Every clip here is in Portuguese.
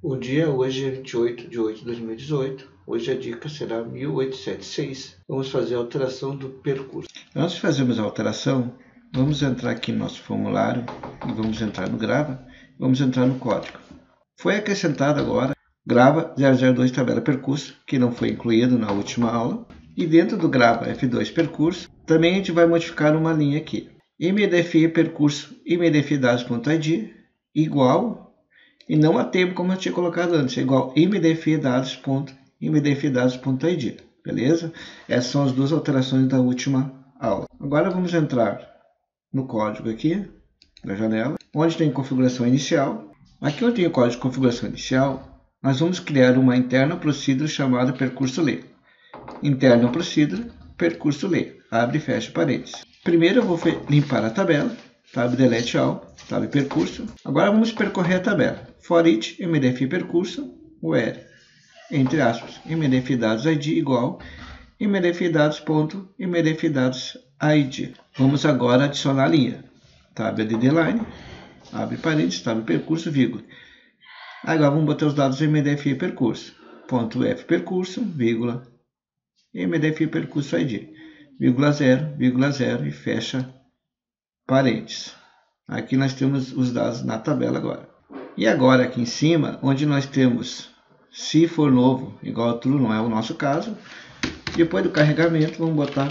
O dia hoje é 28 de 8 de 2018. Hoje a dica será 1876. Vamos fazer a alteração do percurso. Antes de fazermos a alteração, vamos entrar aqui no nosso formulário e vamos entrar no grava. Vamos entrar no código. Foi acrescentado agora grava 002 tabela percurso, que não foi incluído na última aula. E dentro do grava F2 percurso, também a gente vai modificar uma linha aqui. MDFI percurso imdfidados.id igual e não a tempo como eu tinha colocado antes, é igual imdfdados.imdfdados.id, beleza? Essas são as duas alterações da última aula. Agora vamos entrar no código aqui, da janela, onde tem configuração inicial. Aqui onde tem o código de configuração inicial, nós vamos criar uma interna procedure chamada percurso ler. Interna procedure, percurso ler, abre e fecha parênteses. Primeiro eu vou limpar a tabela, tab delete all, tab percurso. Agora vamos percorrer a tabela. For each mdf percurso, where, entre aspas, mdf dados id igual mdf dados ponto mdf dados id. Vamos agora adicionar a linha. Tab add line, abre parênteses, tab percurso, vírgula. Agora vamos botar os dados mdf percurso, ponto f percurso, vírgula, mdf percurso id, vírgula 0, vírgula 0 e fecha parênteses. Aqui nós temos os dados na tabela agora. E agora aqui em cima, onde nós temos se for novo igual a true, não é o nosso caso. Depois do carregamento, vamos botar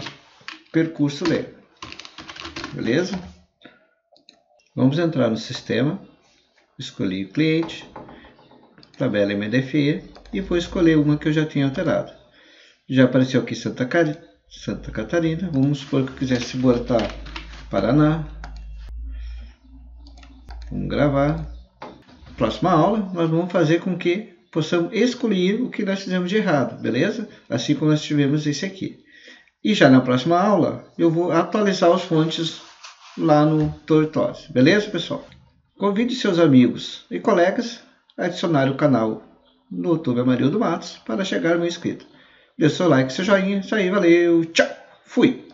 percurso ler. Beleza? Vamos entrar no sistema, escolhi o cliente, tabela MDFE e vou escolher uma que eu já tinha alterado. Já apareceu aqui Santa, Santa Catarina, vamos supor que eu quisesse botar Paraná. Vamos gravar. Próxima aula, nós vamos fazer com que possamos escolher o que nós fizemos de errado, beleza? Assim como nós tivemos esse aqui. E já na próxima aula, eu vou atualizar os fontes lá no Tortoise, beleza, pessoal? Convide seus amigos e colegas a adicionar o canal no YouTube Amarildo do Matos para chegar ao meu inscrito. Dê seu like, seu joinha, isso aí, valeu, tchau, fui!